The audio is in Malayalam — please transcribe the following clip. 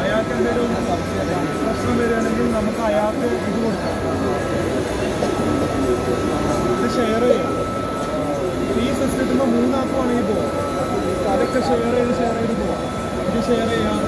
അയാൾക്ക് എന്തെങ്കിലും പ്രശ്നം വരികയാണെങ്കിൽ നമുക്ക് അയാൾക്ക് വേണമെങ്കിൽ പോവാം. അതൊക്കെ ഷെയർ ചെയ്ത് ഷെയർ ചെയ്ത് പോവാം. ഇത് ഷെയർ ചെയ്യാം